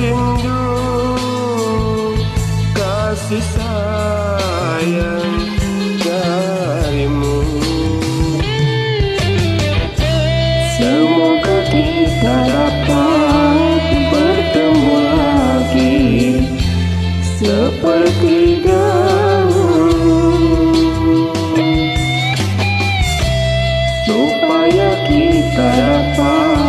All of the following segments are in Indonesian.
rindu kasih sayang darimu. Semoga kita dapat bertemu lagi Seperti dahulu. Supaya kita dapat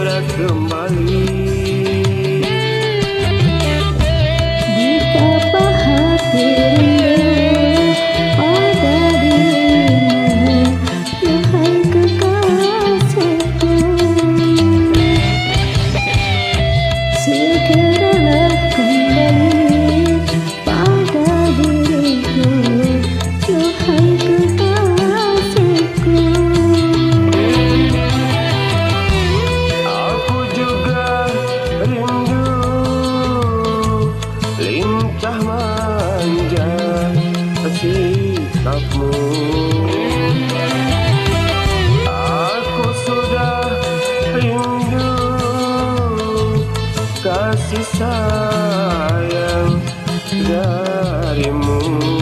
segera kembali. Di tapa hati Aku sudah rindu kasih sayang darimu.